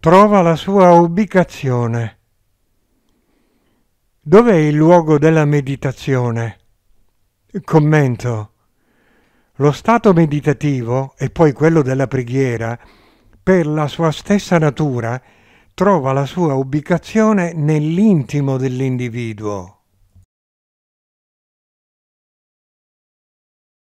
trova la sua ubicazione. Dov'è il luogo della meditazione? Commento. Lo stato meditativo e poi quello della preghiera, per la sua stessa natura, trova la sua ubicazione nell'intimo dell'individuo.